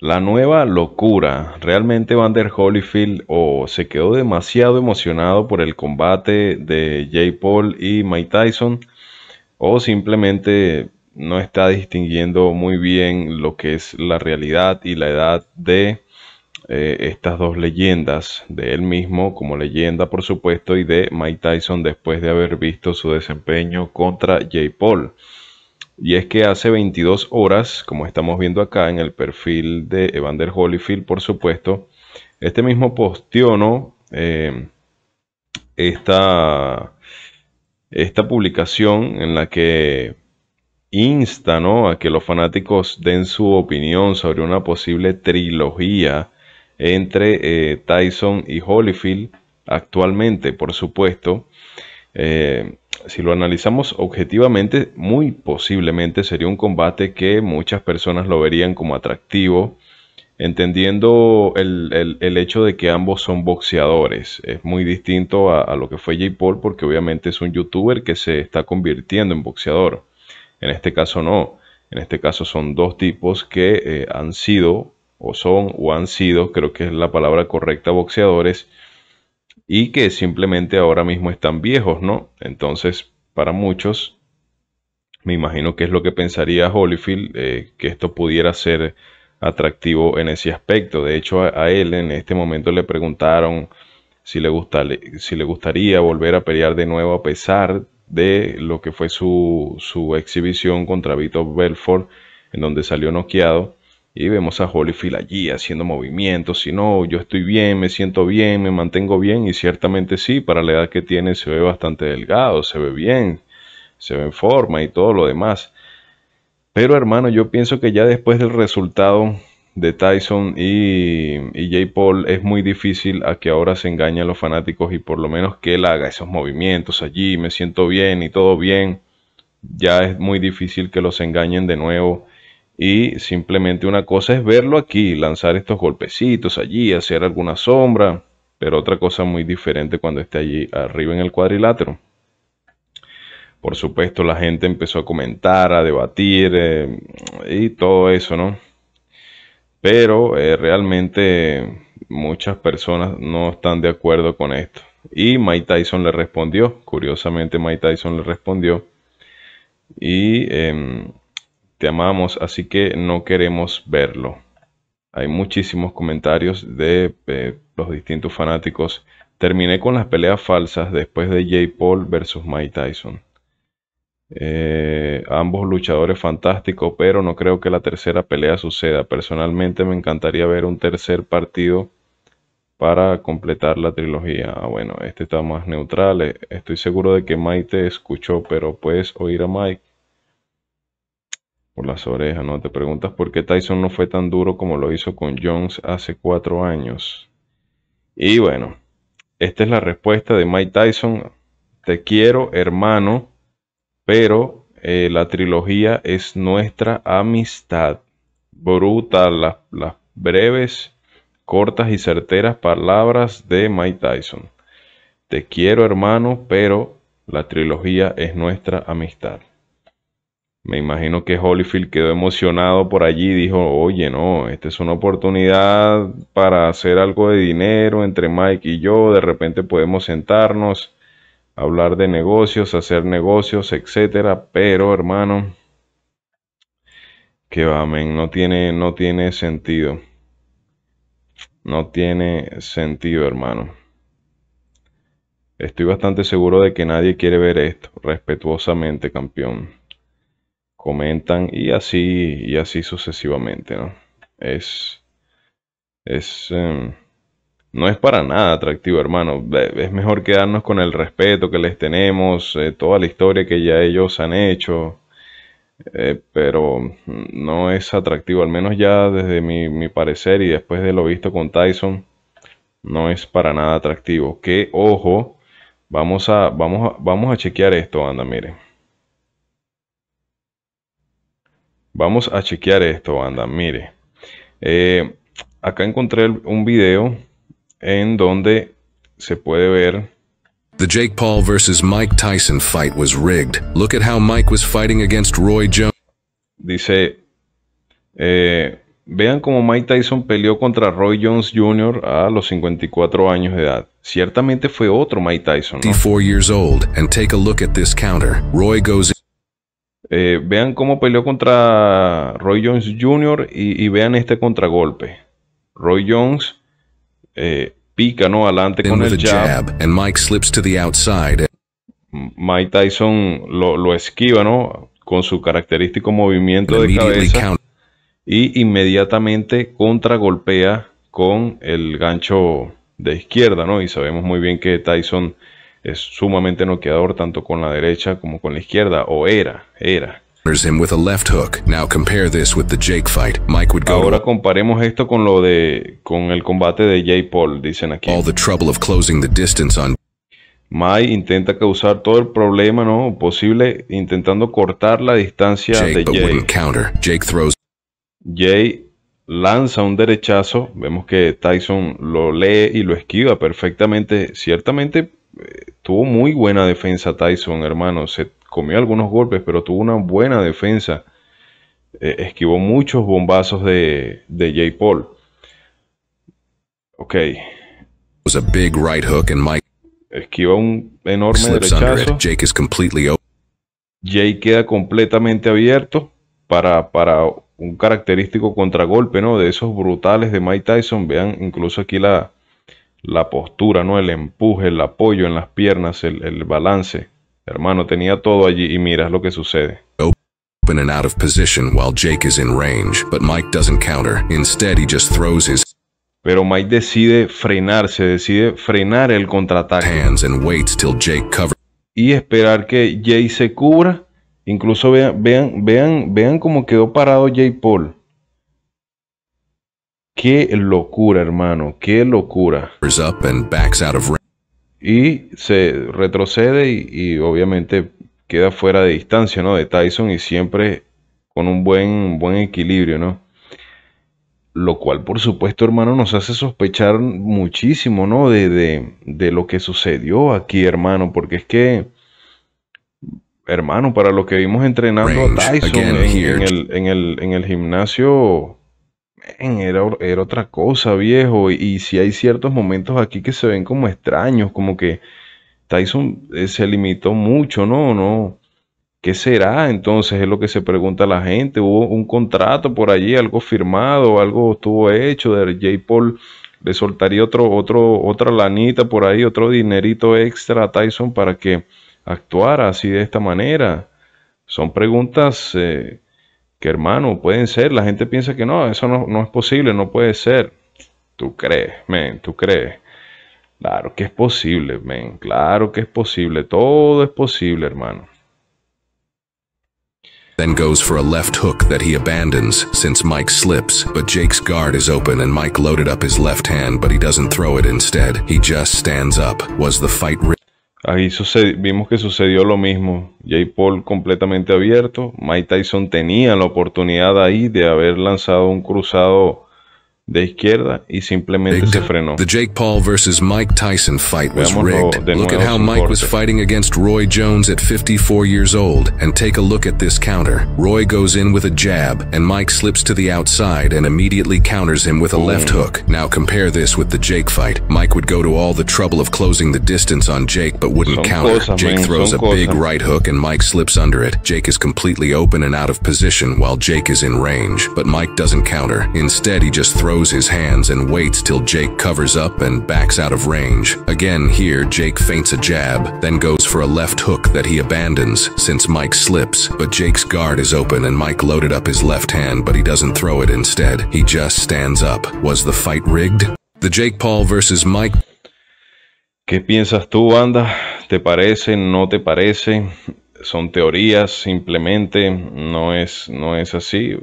La nueva locura. Realmente Vander Holyfield o se quedó demasiado emocionado por el combate de Jay Paul y Mike Tyson o simplemente no está distinguiendo muy bien lo que es la realidad y la edad de eh, estas dos leyendas, de él mismo como leyenda por supuesto y de Mike Tyson después de haber visto su desempeño contra Jay Paul. Y es que hace 22 horas, como estamos viendo acá en el perfil de Evander Holyfield, por supuesto, este mismo posteó eh, esta, esta publicación en la que insta a que los fanáticos den su opinión sobre una posible trilogía entre eh, Tyson y Holyfield actualmente, por supuesto. Eh, si lo analizamos objetivamente, muy posiblemente sería un combate que muchas personas lo verían como atractivo, entendiendo el, hecho de que ambos son boxeadores. Es muy distinto a, lo que fue Jay Paul porque obviamente es un youtuber que se está convirtiendo en boxeador. En este caso no. En este caso son dos tipos que eh, han sido o son o han sido, creo que es la palabra correcta, boxeadores y que simplemente ahora mismo están viejos, ¿no? Entonces, para muchos, me imagino que es lo que pensaría Holyfield, eh, que esto pudiera ser atractivo en ese aspecto. De hecho, a, él en este momento le preguntaron si le, gustaría volver a pelear de nuevo a pesar de lo que fue su, su exhibición contra Vitor Belfort, en donde salió noqueado. Y vemos a Holyfield allí haciendo movimientos. Si no, yo estoy bien, me siento bien, me mantengo bien. Y ciertamente sí, para la edad que tiene se ve bastante delgado, se ve bien, se ve en forma y todo lo demás. Pero hermano, yo pienso que ya después del resultado de Tyson y, y Jay Paul es muy difícil a que ahora se engañen los fanáticos y por lo menos que él haga esos movimientos allí, me siento bien y todo bien. Ya es muy difícil que los engañen de nuevo y simplemente una cosa es verlo aquí, lanzar estos golpecitos allí, hacer alguna sombra, pero otra cosa muy diferente cuando esté allí arriba en el cuadrilátero. Por supuesto, la gente empezó a comentar, a debatir eh, y todo eso, ¿no? Pero eh, realmente muchas personas no están de acuerdo con esto. Y Mike Tyson le respondió, curiosamente Mike Tyson le respondió. Y em, te amamos, así que no queremos verlo. Hay muchísimos comentarios de eh, los distintos fanáticos. Terminé con las peleas falsas después de Jay Paul versus Mike Tyson. Eh, ambos luchadores fantásticos, pero no creo que la tercera pelea suceda. Personalmente me encantaría ver un tercer partido para completar la trilogía. Ah, bueno, este está más neutral. Eh, estoy seguro de que Mike te escuchó, pero puedes oír a Mike por las orejas, ¿no? Te preguntas por qué Tyson no fue tan duro como lo hizo con Jones hace cuatro años. Y bueno, esta es la respuesta de Mike Tyson. Te quiero, hermano, pero eh, la trilogía es nuestra amistad. Brutal, las, las breves, cortas y certeras palabras de Mike Tyson. Te quiero, hermano, pero la trilogía es nuestra amistad. Me imagino que Holyfield quedó emocionado por allí y dijo, oye, no, esta es una oportunidad para hacer algo de dinero entre Mike y yo, de repente podemos sentarnos, hablar de negocios, hacer negocios, etcétera, pero hermano, que va, no tiene, no tiene sentido. No tiene sentido, hermano. Estoy bastante seguro de que nadie quiere ver esto, respetuosamente, campeón comentan y así y así sucesivamente, ¿no? Es es em, no es para nada atractivo, hermano. Es mejor quedarnos con el respeto que les tenemos, eh, toda la historia que ya ellos han hecho, eh, pero no es atractivo, al menos ya desde mi, mi, parecer y después de lo visto con Tyson, no es para nada atractivo. Que ojo, vamos a, vamos a, vamos a chequear esto, anda, mire. Vamos a chequear esto, banda. Mire, eh, acá encontré un video en donde se puede ver. The Jake Paul versus Mike Tyson fight was rigged. Look at how Mike was fighting against Roy Jones. Dice, eh, vean cómo Mike Tyson peleó contra Roy Jones Jr. a los 54 años de edad. Ciertamente fue otro Mike Tyson. ¿no? years old, and take a look at this counter. Roy goes. Eh, vean cómo peleó contra Roy Jones Jr. y, y vean este contragolpe. Roy Jones eh, pica no adelante con el jab. jab. and Mike slips to the outside. Mike Tyson lo, lo esquiva, ¿no? Con su característico movimiento de cabeza. Y inmediatamente contragolpea con el gancho de izquierda, ¿no? Y sabemos muy bien que Tyson es sumamente noqueador tanto con la derecha como con la izquierda, o era, era. Ahora comparemos esto con lo de con el combate de Jay Paul, dicen aquí. All the trouble of closing the distance on Mai intenta causar todo el problema ¿no? posible intentando cortar la distancia Jake, de Jay. Counter. Jake throws. Jay lanza un derechazo. Vemos que Tyson lo lee y lo esquiva perfectamente. Ciertamente eh, tuvo muy buena defensa Tyson, hermano. Se comió algunos golpes, pero tuvo una buena defensa. Eh, esquivó muchos bombazos de, de Jay Paul. Ok. Was a big right hook and Mike esquiva un enorme derechazo. Jake is completely open. Jay queda completamente abierto para, para un característico contragolpe, ¿no? De esos brutales de Mike Tyson. Vean incluso aquí la, la postura, ¿no? El empuje, el apoyo en las piernas, el, el balance. Hermano, tenía todo allí y miras lo que sucede. Open and out of position while Jake is in range, but Mike doesn't counter. Instead, he just throws his pero Mike decide frenarse, decide frenar el contraataque. Y esperar que Jay se cubra. Incluso vean, vean, vean, vean cómo quedó parado Jay Paul. Qué locura, hermano, qué locura. Y se retrocede y, y, obviamente queda fuera de distancia, ¿no? De Tyson y siempre con un buen, buen equilibrio, ¿no? lo cual por supuesto hermano nos hace sospechar muchísimo, ¿no? De, de, de, lo que sucedió aquí, hermano, porque es que, hermano, para lo que vimos entrenando a Tyson en, el, en, el, en, el, gimnasio, era, era, otra cosa, viejo, y, si hay ciertos momentos aquí que se ven como extraños, como que Tyson eh, se limitó mucho, ¿no? No ¿Qué será entonces? Es lo que se pregunta la gente. ¿Hubo un contrato por allí, algo firmado, algo estuvo hecho? De J. Paul le soltaría otro, otro, otra lanita por ahí, otro dinerito extra a Tyson para que actuara así de esta manera. Son preguntas eh, que, hermano, pueden ser. La gente piensa que no, eso no, no es posible, no puede ser. Tú crees, men, tú crees. Claro que es posible, men, claro que es posible. Todo es posible, hermano. then goes for a left hook that he abandons since Mike slips, but Jake's guard is open and Mike loaded up his left hand, but he doesn't throw it instead. He just stands up. Was the fight Ahí vimos que sucedió lo mismo. Jake Paul completamente abierto. Mike Tyson tenía la oportunidad ahí de haber lanzado un cruzado de izquierda y simplemente se frenó. The Jake Paul versus Mike Tyson fight was rigged. Look at how Mike was fighting against Roy Jones at 54 years old and take a look at this counter. Roy goes in with a jab and Mike slips to the outside and immediately counters him with a left hook. Now compare this with the Jake fight. Mike would go to all the trouble of closing the distance on Jake but wouldn't counter. Jake throws a big right hook and Mike slips under it. Jake is completely open and out of position while Jake is in range, but Mike doesn't counter. Instead, he just throws throws his hands and waits till Jake covers up and backs out of range. Again here, Jake feints a jab, then goes for a left hook that he abandons since Mike slips, but Jake's guard is open and Mike loaded up his left hand but he doesn't throw it instead. He just stands up. Was the fight rigged? The Jake Paul versus Mike ¿Qué piensas tú, banda? ¿Te parece? ¿No te parece? Son teorías, simplemente no es, no es así.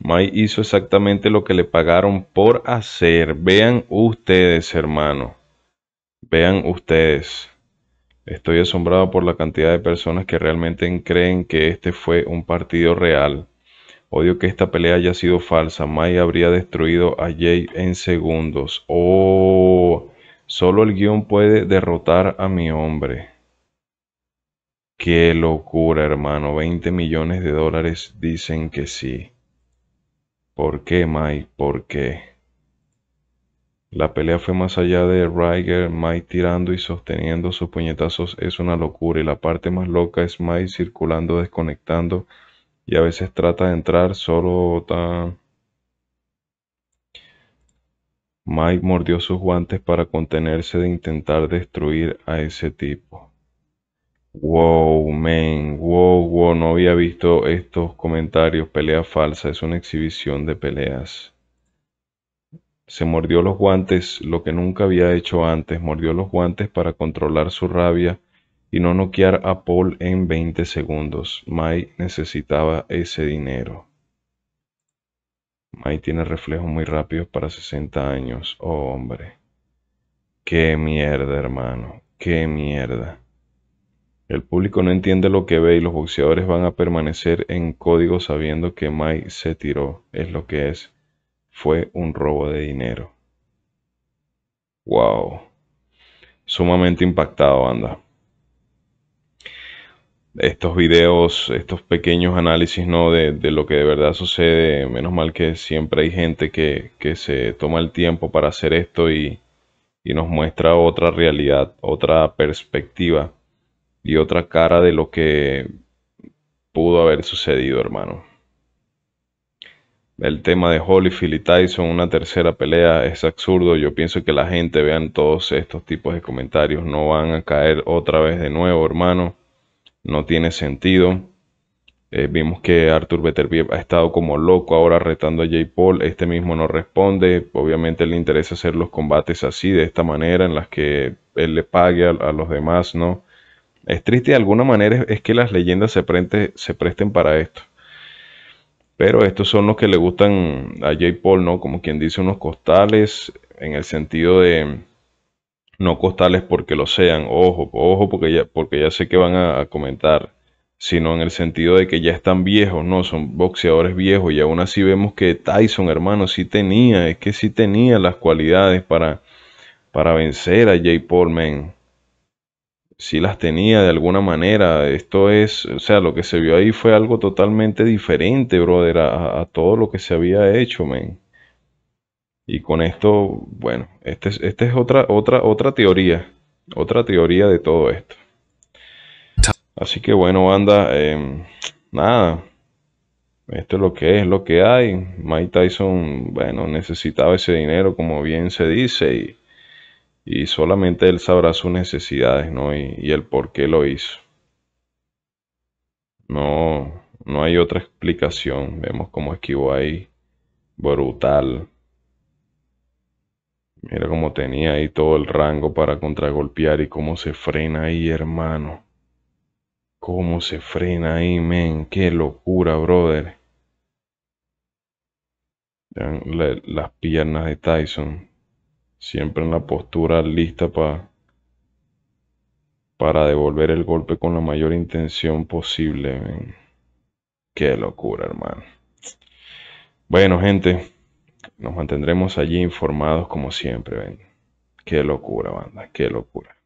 Mike hizo exactamente lo que le pagaron por hacer. Vean ustedes, hermano. Vean ustedes. Estoy asombrado por la cantidad de personas que realmente creen que este fue un partido real. Odio que esta pelea haya sido falsa. Mike habría destruido a Jay en segundos. Oh, solo el guion puede derrotar a mi hombre. Qué locura, hermano. 20 millones de dólares dicen que sí. ¿Por qué, Mike? ¿Por qué? La pelea fue más allá de Ryger, Mike tirando y sosteniendo sus puñetazos es una locura y la parte más loca es Mike circulando, desconectando y a veces trata de entrar solo tan... Mike mordió sus guantes para contenerse de intentar destruir a ese tipo. Wow, man, wow, wow, no había visto estos comentarios. Pelea falsa, es una exhibición de peleas. Se mordió los guantes, lo que nunca había hecho antes, mordió los guantes para controlar su rabia y no noquear a Paul en 20 segundos. Mike necesitaba ese dinero. Mike tiene reflejos muy rápidos para 60 años. Oh, hombre. Qué mierda, hermano. Qué mierda. El público no entiende lo que ve y los boxeadores van a permanecer en código sabiendo que Mike se tiró. Es lo que es. Fue un robo de dinero. Wow. Sumamente impactado, anda estos videos, estos pequeños análisis ¿no? de, lo que de verdad sucede. Menos mal que siempre hay gente que, se toma el tiempo para hacer esto y, nos muestra otra realidad, otra perspectiva y otra cara de lo que pudo haber sucedido, hermano. El tema de Holyfield y Tyson, una tercera pelea, es absurdo. Yo pienso que la gente vean todos estos tipos de comentarios, no van a caer otra vez de nuevo, hermano no tiene sentido. Eh, vimos que Arthur Beterbiev ha estado como loco ahora retando a Jay Paul. Este mismo no responde. Obviamente le interesa hacer los combates así, de esta manera, en las que él le pague a, los demás, ¿no? Es triste de alguna manera es, que las leyendas se, se presten para esto. Pero estos son los que le gustan a Jay Paul, ¿no? Como quien dice unos costales, en el sentido de no costales porque lo sean, ojo, ojo, porque ya, porque ya sé que van a, comentar, sino en el sentido de que ya están viejos, no, son boxeadores viejos y aún así vemos que Tyson, hermano, sí tenía, es que sí tenía las cualidades para, para vencer a Jay Paul, man. Sí las tenía de alguna manera. Esto es, o sea, lo que se vio ahí fue algo totalmente diferente, brother, a, a todo lo que se había hecho, man. Y con esto, bueno, esta es, este es otra, otra, otra teoría, otra teoría de todo esto. Así que bueno, banda, em, nada, esto es lo que es, lo que hay. Mike Tyson, bueno, necesitaba ese dinero, como bien se dice, y, solamente él sabrá sus necesidades, ¿no? Y, y, el por qué lo hizo. No, no hay otra explicación. Vemos cómo esquivó ahí. Brutal. Mira cómo tenía ahí todo el rango para contragolpear y cómo se frena ahí, hermano. Cómo se frena ahí, men. Qué locura, brother. las piernas de Tyson. Siempre en la postura lista para para devolver el golpe con la mayor intención posible. Qué locura, hermano. Bueno, gente. Nos mantendremos allí informados como siempre. Ven. Qué locura, banda, qué locura.